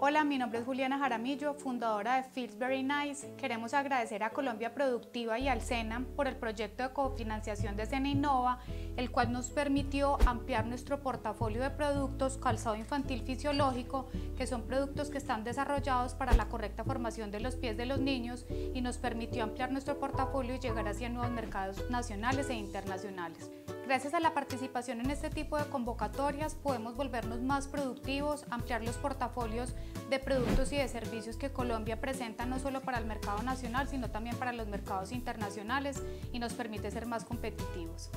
Hola, mi nombre es Juliana Jaramillo, fundadora de Feels Very Nice. Queremos agradecer a Colombia Productiva y al SENA por el proyecto de cofinanciación de SENA Innova, el cual nos permitió ampliar nuestro portafolio de productos calzado infantil fisiológico, que son productos que están desarrollados para la correcta formación de los pies de los niños y nos permitió ampliar nuestro portafolio y llegar hacia nuevos mercados nacionales e internacionales. Gracias a la participación en este tipo de convocatorias podemos volvernos más productivos, ampliar los portafolios de productos y de servicios que Colombia presenta no solo para el mercado nacional, sino también para los mercados internacionales y nos permite ser más competitivos.